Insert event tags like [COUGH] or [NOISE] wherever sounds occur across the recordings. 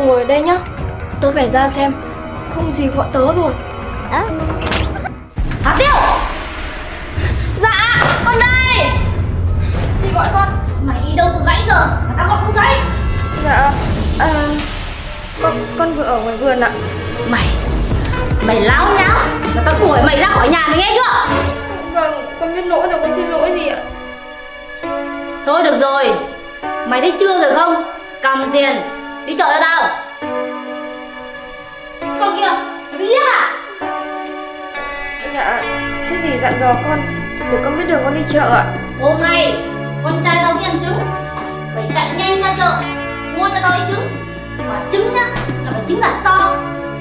Cậu ngồi ở đây nhá. Tớ phải ra xem. Không gì gọi tớ rồi. Hạt tiêu Dạ con đây! Gì gọi con. Mày đi đâu từ nãy giờ? Mà tao gọi không thấy. Dạ à, con, con vừa ở ngoài vườn ạ. Mày Mày láo nháo Là tao đuổi mày ra khỏi nhà mày nghe chưa? Vâng con biết lỗi rồi con xin lỗi gì ạ? Thôi được rồi. Mày thấy chưa rồi không? Cầm tiền Đi chợ cho tao. Con kia Mày biết à Dạ Thế gì dặn dò con? Để con biết đường con đi chợ ạ. Hôm nay Con trai tao đi ăn trứng. Mày chạy nhanh ra chợ Mua cho tao ít trứng. Mà trứng nhá Phải là trứng gà so.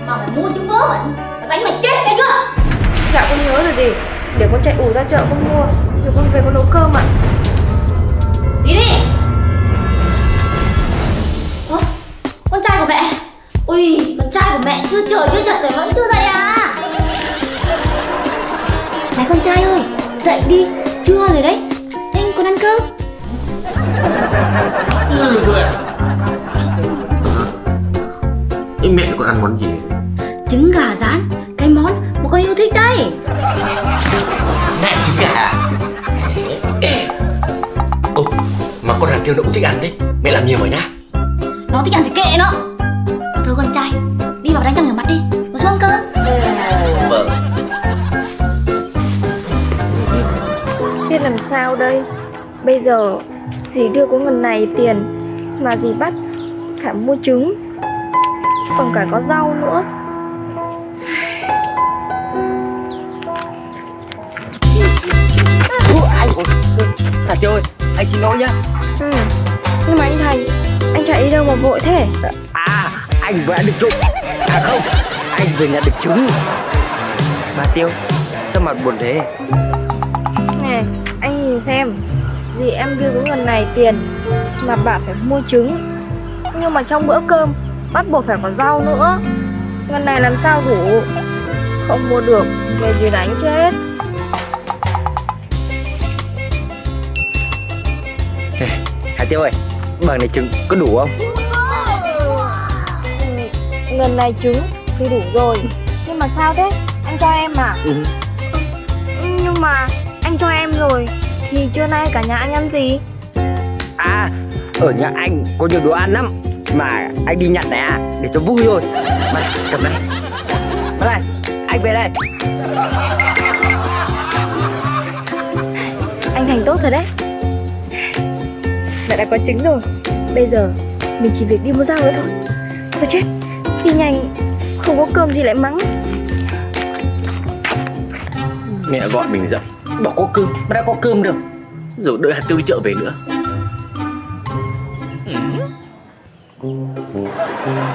Mà mày mua trứng vớ vẩn Tao đánh mày chết nghe chưa? Dạ con nhớ rồi gì? Để con chạy ủ ra chợ con mua Rồi con về con nấu cơm ạ. Đi đi con trai của mẹ. Ui, con trai của mẹ chưa trời chưa chật rồi vẫn chưa dậy à? Này con trai ơi, dậy đi, trưa rồi đấy. Anh còn ăn cơm? Ê, mẹ con ăn món gì? Trứng gà rán, cái món mà con yêu thích đây mẹ trứng gà à? Ê. Ồ, mà con hạt tiêu nó cũng thích ăn đấy. Mẹ làm nhiều rồi nhá Nó thích ăn thì kệ nó. Thôi con trai, đi vào đánh răng rửa mặt đi. Rồi xuống ăn cơm vâng Biết làm sao đây? Bây giờ Dì đưa có ngần này tiền Mà dì bắt phải mua trứng Còn cả có rau nữa. Anh Hạt tiêu ơi, anh xin lỗi nhá. Ừ Nhưng mà anh Thành Anh chạy đi đâu mà vội thế? À, anh vừa ăn được trộm À không, anh vừa nhận được trứng Bà Tiêu, sao mặt buồn thế? Nè anh nhìn xem. Dì em đưa có ngần này tiền Mà bảo phải mua trứng. Nhưng mà trong bữa cơm Bắt buộc phải có rau nữa. Ngân này làm sao đủ? Không mua được Về dì đánh chết Hạt Tiêu ơi, bằng này trứng có đủ không? Ừ, Ngần này trứng thì đủ rồi. Nhưng mà sao thế? Anh cho em à? Ừ. Nhưng mà anh cho em rồi Thì trưa nay cả nhà anh ăn gì? À, ở nhà anh có nhiều đồ ăn lắm. Mà anh đi nhặt này à, để cho vui thôi. Mà này, cầm này. Mà này, anh về đây. Anh Thành tốt rồi đấy đã có trứng rồi. Bây giờ mình chỉ việc đi mua rau nữa thôi. Thôi chết Đi nhanh. Không có cơm gì lại mắng. Mẹ gọi mình dậy bảo có cơm mà đã có cơm được rồi đợi hạt tiêu đi chợ về nữa.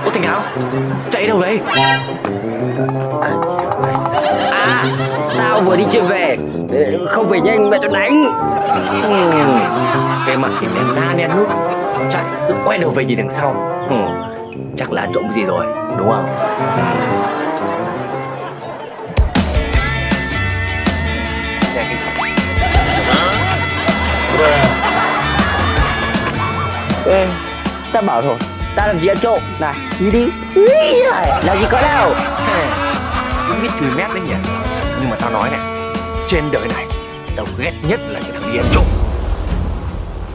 Ô Thành Hào Chạy đâu đấy À, à tao vừa đi chơi về Không về nhanh mẹ tao đánh ừ. Cái mặt thì đen na đen nút Chạy cứ quay đầu về nhìn đằng sau ừ. Chắc là trộm gì rồi Đúng không. Ê, tao bảo rồi Tao làm gì ăn trộm Này, đi đi này, Làm gì có đâu Cũng biết chửi mép đấy nhỉ Nhưng mà tao nói này Trên đời này Tao ghét nhất là cái thằng đi ăn trộm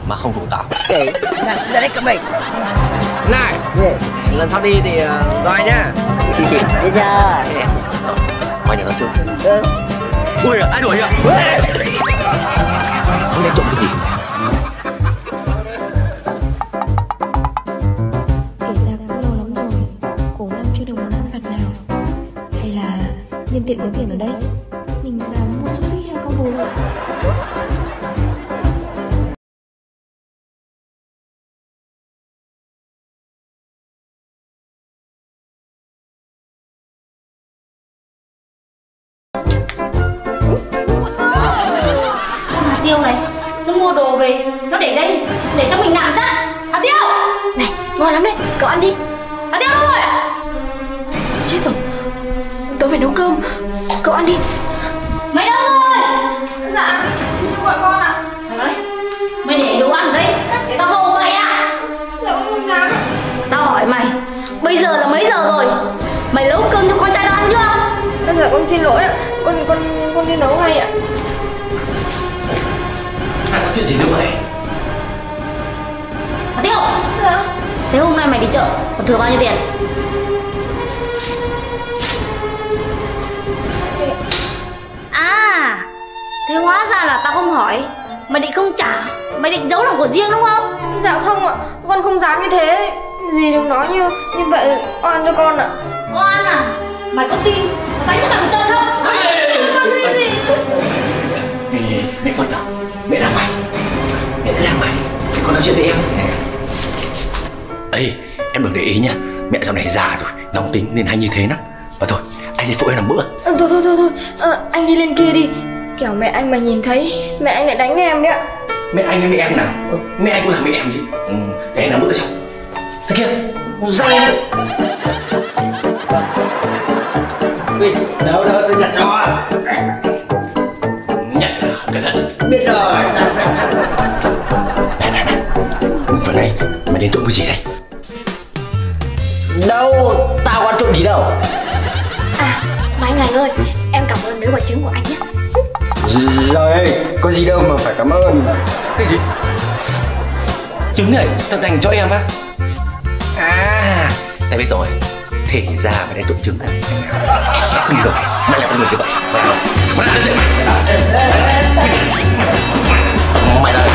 Mà không rủ tao. Để, ra, đây cầm mình Này Lần sau đi thì uh, gọi nhá. Bây giờ Coi nhà nó chưa? Ừ. Ui ai đuổi ạ Không đem trộm cái gì đấy Cậu ăn đi. Ăn đi ăn Chết rồi. Tớ phải nấu cơm. Cậu ăn đi. Mày đâu rồi? Dạ Chú gọi con ạ. À. Mày để đồ ăn đấy Để tao hô mày ạ Dạ không dám Tao hỏi mày Bây giờ là mấy giờ rồi? Mày nấu cơm cho con trai tao ăn chưa? Dạ dạ con xin lỗi ạ. Con con con đi nấu ngay ạ. Hai có chuyện gì nữa mày Tiêu. Dạ. Thế hôm nay mày đi chợ Còn thừa bao nhiêu tiền? À Thế hóa ra là tao không hỏi. Mày định không trả Mày định giấu lòng của riêng đúng không? Dạ không ạ con không dám như thế. Gì đừng nói như như vậy oan cho con ạ. Oan à? Mày có tin Tao đánh cho mày một trận không? Con gì gì. Mẹ, mẹ quên đâu Mẹ đang mày. Mẹ đang mày. Thì con nói chuyện với em Ê, em đừng để ý nha. Mẹ dạo này già rồi, nóng tính nên hay như thế lắm. Và thôi, anh đi phụ em làm bữa. Ừ, thôi thôi thôi thôi. Ờ, anh đi lên kia đi. Kiểu mẹ anh mà nhìn thấy mẹ anh lại đánh em đấy ạ. Mẹ anh với mẹ em nào? Ừ, Mẹ anh cũng làm mẹ em gì ừ, Để em làm bữa cho. Thế kia, ra lên Ui, đâu đâu tôi nhặt cho Nhận, cẩn thận. Biết rồi. Này, này, này. Vừa nay, mày đến trộm cái gì đây Đâu, tao quan trộm gì đâu? À mà anh Thành ơi em cảm ơn mấy quả trứng của anh nhé. Rồi, có gì đâu mà phải cảm ơn. Cái gì? Trứng này, tao dành cho em á. À, tao biết rồi Thì ra mày đang trộm trứng Tao không được, mày là con người như vậy Mày là Mày là cái gì mày Mày là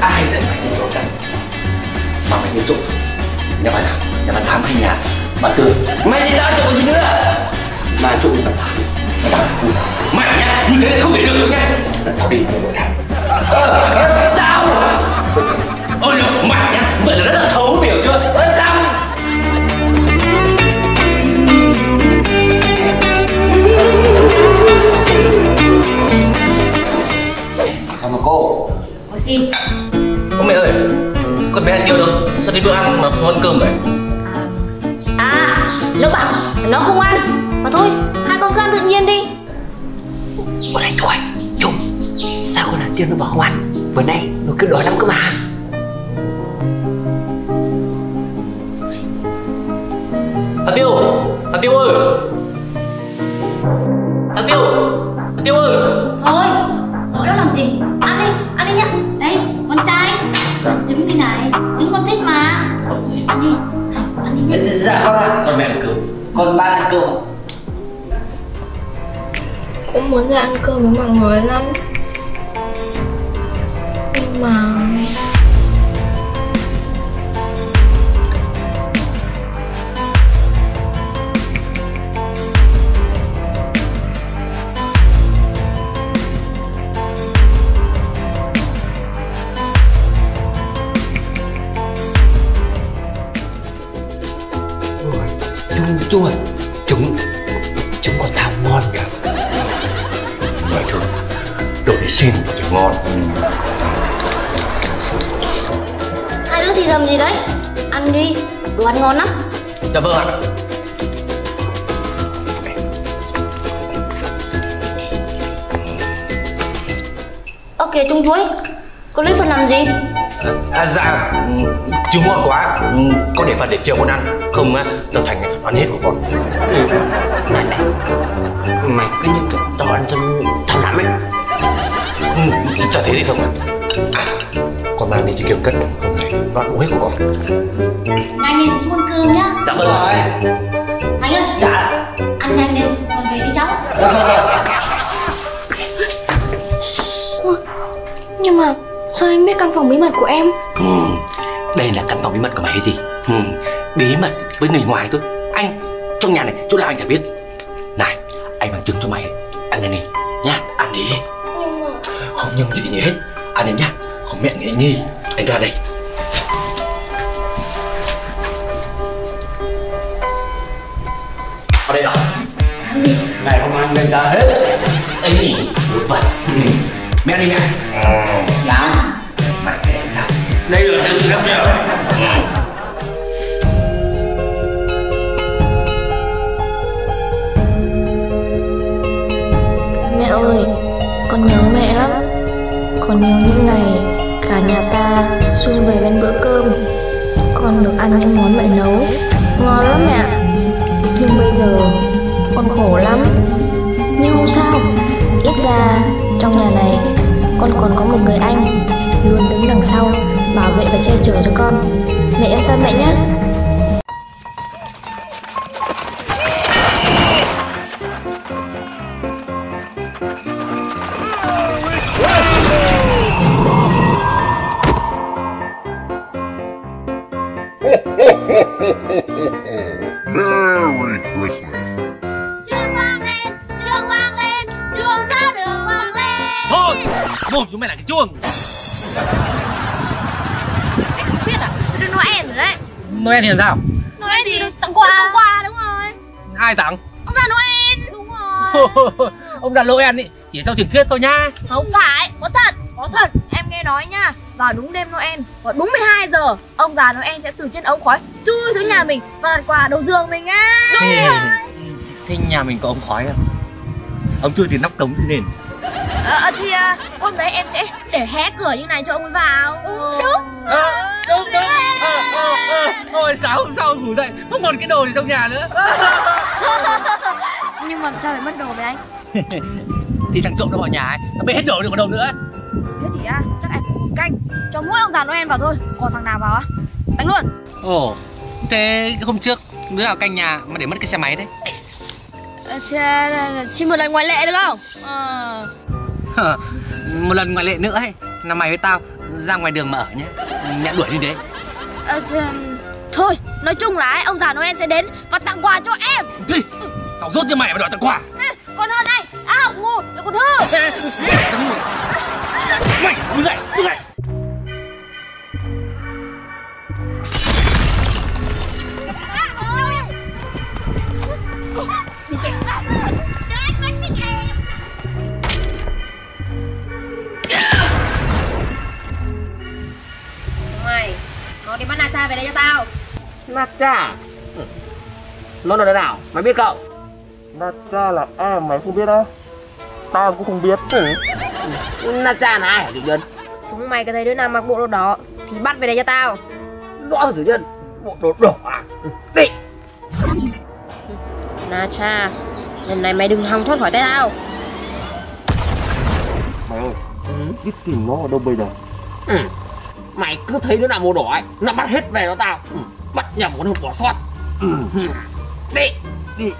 Ai dạy mày đi trộm cả Mà mày đi trộm Nhà bà nào, nhà bà Thám hay nhà. Bà Tư Mày thì tao trộm gì nữa? Mà chỗ như bà Thám Bà Thám Mày nhá, như thế này không thể được nữa nhá. Lần sau đi mày đổi thằng ờ, Tao. Ôi được, mày nhá, vậy là rất là xấu hiểu chưa? Còn ba ăn cơm ạ cũng muốn ra ăn cơm với mọi người lắm. Nhưng mà Trung à Trứng Trứng con tao ngon kìa. Mày thôi, đồ đi xin thì ngon. Hai đứa thì thầm gì đấy? Ăn đi. Đồ ăn ngon lắm. Dạ vâng ạ. Ok Trung chuối. Có lấy phần làm gì? À dạ, trứng ngon quá. Con để phần để chiều con ăn. Không á, tao thành ăn hết của con Này này. Mày cứ như kiểu tao ăn thăm, thăm lắm ấy. Ừ, Chả thế thì không? À, con mang đi cho kiểu cất. Hôm nay ăn uống hết của con Nhanh lên xuống ăn cơm nhá. Dạ vâng ạ. Anh ơi. Dạ. Ăn nhanh lên Còn về đi cháu. Nhưng mà sao anh biết căn phòng bí mật của em? Ừ, đây là căn phòng bí mật của mày hay gì? Ừ, bí mật với người ngoài thôi. Trong nhà này chỗ nào anh chả biết. Này, anh mang trứng cho mày, ăn nhanh đi, nhá, ăn đi. nhưng mà Không nhưng chị gì hết, ăn đi nhá, không mẹ nghĩ nghi. Anh ra đây. Vào đây nào. Này không ăn nên ra hết Ê, một vật. Ừ. Mẹ đi mẹ. Dám Mày mẹ sao? Đây đây rồi, đây rồi nhớ những ngày cả nhà ta sum về bên bữa cơm. Con được ăn những món mẹ nấu. Ngon lắm mẹ Nhưng bây giờ con khổ lắm. Nhưng không sao. Ít ra trong nhà này Con còn có một người anh Luôn đứng đằng sau Bảo vệ và che chở cho con. Mẹ yên tâm mẹ nhé. Một chúng mày là cái chuông Biết à, sẽ được Noel rồi đấy. Noel thì làm sao? Noel thì tặng quà. Tặng quà đúng rồi. Ai tặng? Ông già Noel. Đúng rồi. [LAUGHS] Ông già Noel ý Chỉ trong truyền thuyết thôi nhá Không phải, có thật, có thật Em nghe nói nha Vào đúng đêm Noel Vào đúng 12 giờ Ông già Noel sẽ từ trên ống khói Chui xuống nhà mình Và đặt quà đầu giường mình á Thế, thế nhà mình có ống khói không? Ông chui từ nóc cống lên Ờ thì à, hôm đấy em sẽ để hé cửa như này cho ông ấy vào. Ừ, Đúng. Đúng đúng. Ờ, ờ, ờ. Ôi sáng hôm sau ngủ dậy Không còn cái đồ gì trong nhà nữa. [LAUGHS] Nhưng mà sao lại mất đồ với anh? [LAUGHS] Thì thằng trộm nó vào nhà ấy Nó bê hết đồ được còn đâu nữa. Thế thì à, chắc anh phải một canh. Cho mỗi ông già Noel vào thôi Còn thằng nào vào á? Đánh luôn. Ồ Thế hôm trước đứa nào canh nhà mà để mất cái xe máy đấy Ờ, xin, xin một lần ngoại lệ được không? Ờ [LAUGHS] Một lần ngoại lệ nữa ấy Là mày với tao ra ngoài đường mà ở nhé. Nhận đuổi đi đấy. Thì, thôi, nói chung là ấy, ông già Noel sẽ đến và tặng quà cho em. Đi Tao rút cho mày mà đòi tặng quà. À, Còn hơn này, á học ngu, rồi còn hơn Mày đứng dậy đứng dậy Cha về đây cho tao. Nát cha. Nó ở đây nào? Mày biết cậu Nát cha là ai mày không biết đâu. Tao cũng không biết. Nát cha là ai hả chủ nhân? Chúng mày có thấy đứa nào mặc bộ đồ đỏ Thì bắt về đây cho tao. Rõ rồi chủ nhân. Bộ đồ đỏ à? Đi. Na Cha, lần này mày đừng hòng thoát khỏi tay tao. Mày ơi Biết tìm nó ở đâu bây giờ? Ừ. Mày cứ thấy đứa nào màu đỏ ấy Nó bắt hết về cho tao. Ừ. Bắt nhầm con không bỏ sót. Ừ. Đi. Đi.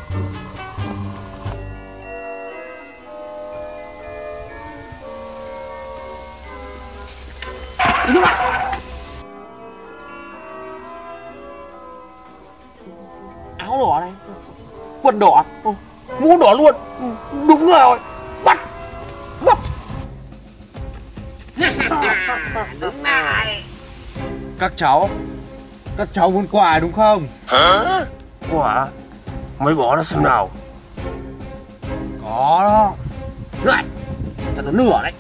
Đi Áo đỏ này. Quần đỏ. Ừ. Mũ đỏ luôn. Ừ. Đúng rồi. Bắt. Bắt. [LAUGHS] Đúng Các cháu. Các cháu muốn quà đúng không? Quà? Mày bỏ nó xem nào. Có đó. Này Thật là nửa đấy.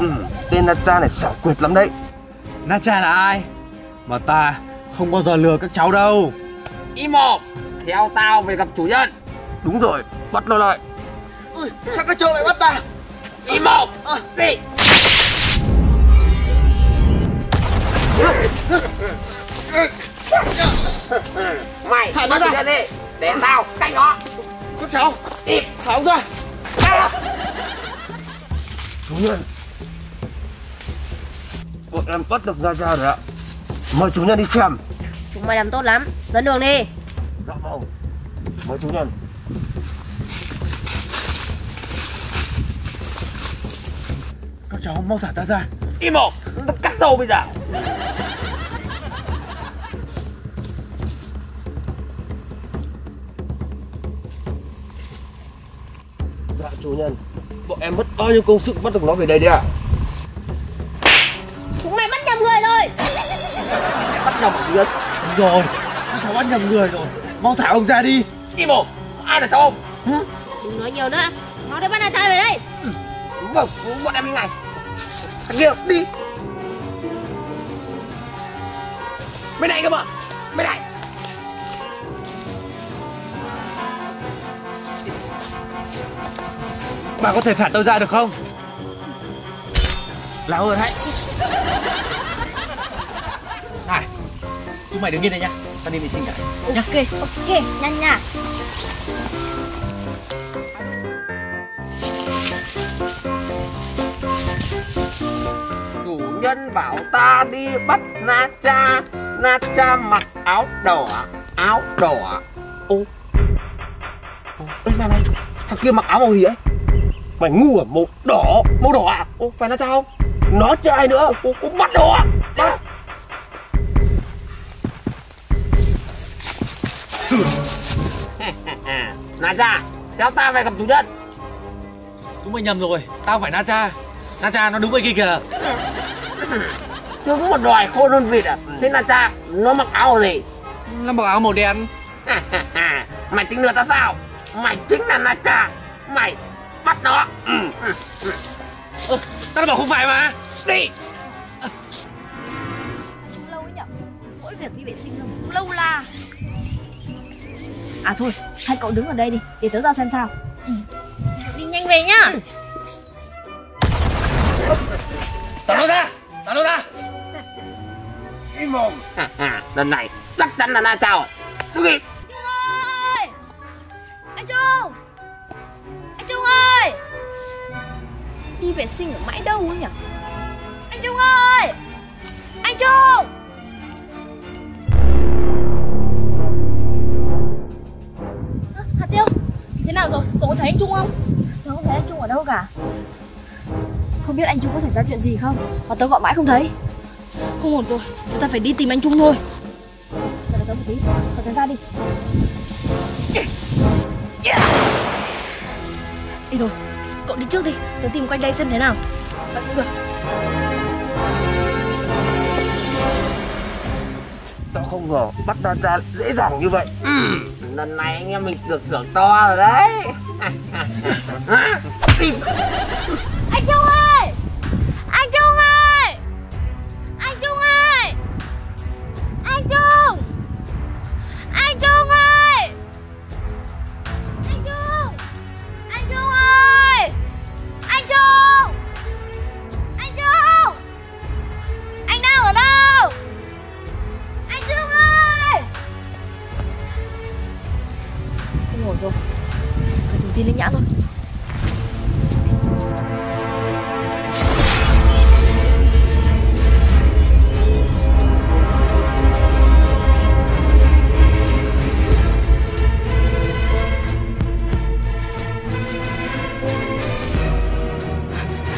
Ừ. Tên Nát cha này xảo quyệt lắm đấy. Nát cha là ai? Mà ta không bao giờ lừa các cháu đâu. Im mồm Theo tao về gặp chủ nhân. Đúng rồi Bắt nó lại. Ui, Sao các cháu lại bắt ta? Im mồm Đi Mày Thả nó ra. đi Để tao canh nó. Các cháu. Im Thả ông ra. À. Chủ nhân. Bọn em bắt được Ra Ra rồi ạ. Mời chủ nhân đi xem. Chúng mày làm tốt lắm. Dẫn đường đi. Dạ vâng. Mời chủ nhân. Các cháu mau thả ta ra Im mồm Nó cắt đầu bây giờ. Dạ chủ nhân. Bọn em mất bao nhiêu công sức bắt được nó về đây đấy ạ? Chúng mày bắt nhầm người rồi. Bắt nhầm chủ nhân. Đúng rồi. Cháu bắt nhầm người rồi. Mau thả ông ra đi. Im mồm Ai là cháu ông? Đừng nói nhiều nữa. Nó đi bắt Na Cha về đây. Vâng Bọn em đi ngay Thằng kia đi. Bên này cơ mà. Bên này. Bà có thể thả tôi ra được không? Là ơn hãy Này Chúng mày đứng yên đây nhá. Tao đi vệ sinh cả. Ok, ok, nhanh nha nhân bảo ta đi bắt Na Cha. Na Cha mặc áo đỏ Áo đỏ. Ô. Ê này này Thằng kia mặc áo màu gì ấy Mày ngu à màu đỏ Màu đỏ à? Ô phải Na Cha không Nó chơi nữa. Ô, ô bắt đỏ Bắt. [LAUGHS] Na Cha Theo ta về gặp chủ nhân. Chúng mày nhầm rồi. Tao phải Na Cha. Na Cha nó đứng bên kia kìa Chúng một đòi khôn hơn vịt à? Thế Na Cha Nó mặc áo gì? Nó mặc áo màu đen. [LAUGHS] Mày tính lừa tao sao? Mày chính là Na Cha. Mày bắt nó. Ừ. Ơ, Tao đã bảo không phải mà. Đi. Lâu ấy nhở? Mỗi việc đi vệ sinh cũng lâu la. À thôi Hai cậu đứng ở đây đi Để tớ ra xem sao. Đi nhanh về nhá. Tao nó ra Tao nó ra. Im mồm. Lần này chắc chắn là Na rồi Đứng im ơi! Anh Trung! Anh Trung ơi! Đi vệ sinh ở mãi đâu ấy nhỉ? Anh Trung ơi! Anh Trung! Hạt tiêu? Thế nào rồi? Cậu có thấy anh Trung không? Tớ không thấy anh Trung ở đâu cả Không biết anh Trung có xảy ra chuyện gì không? Mà tớ gọi mãi không thấy. Không ổn rồi Chúng ta phải đi tìm anh Trung thôi. Đợi tớ một tí Cậu tránh ra đi. Đi rồi Cậu đi trước đi Tớ tìm quanh đây xem thế nào. Vậy cũng được. Tao không ngờ bắt Na Cha dễ dàng như vậy. Ừ. Lần này anh em mình được thưởng to rồi đấy. [LAUGHS] Anh Trung Không ổn rồi Phải chúng tin lên nhã thôi.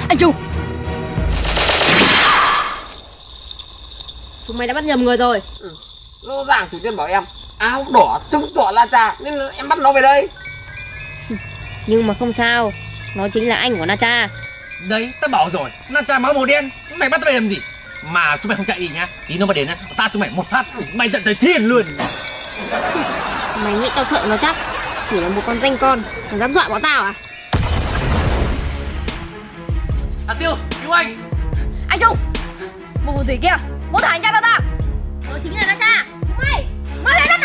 Anh Trung! Chúng mày đã bắt nhầm người rồi. Rõ ràng chủ nhân bảo em Áo đỏ trứng tỏ Na Cha Nên em bắt nó về đây. [LAUGHS] Nhưng mà không sao Nó chính là anh của Na Cha. Đấy tao bảo rồi Na Cha máu màu đen Mày bắt tao về làm gì? Mà chúng mày không chạy đi nhá Tí nó mà đến á Ta chúng mày một phát Mày tận tới thiên luôn. [LAUGHS] Mày nghĩ tao sợ nó chắc Chỉ là một con danh con Mày dám dọa bọn tao à? Hạt tiêu cứu anh. Anh Trung Một phù thủy kia Muốn thả anh cha ra ta Nó chính là Na Cha Chúng mày Mau lên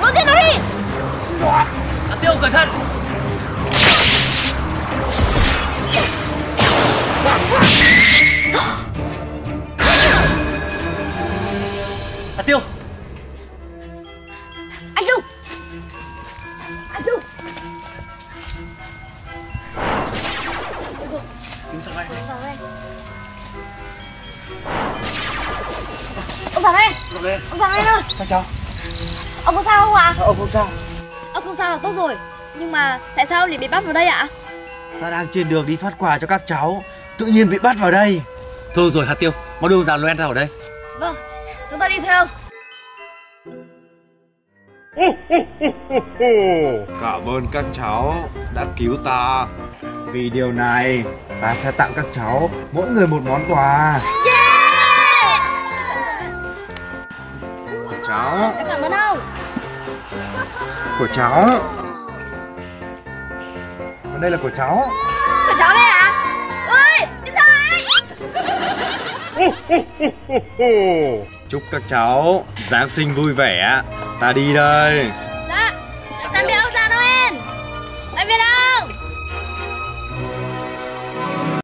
bắt nó Nó đi. Tiêu cẩn thận. Hạt tiêu. Sao? Ông có sao không ạ? Ông không sao? Ông không sao là tốt rồi. Nhưng mà tại sao lại bị bắt vào đây ạ? Ta đang trên đường đi phát quà cho các cháu. Tự nhiên bị bắt vào đây. Thôi rồi hạt tiêu Mau đưa rào Noel ra ở đây. Vâng Chúng ta đi theo. Cảm ơn các cháu đã cứu ta. Vì điều này ta sẽ tặng các cháu mỗi người một món quà. Của cháu. Cảm ơn ông Của cháu. Còn đây là của cháu. Của cháu đây ạ? Ơi Điện thoại Chúc các cháu Giáng sinh vui vẻ. Ta đi đây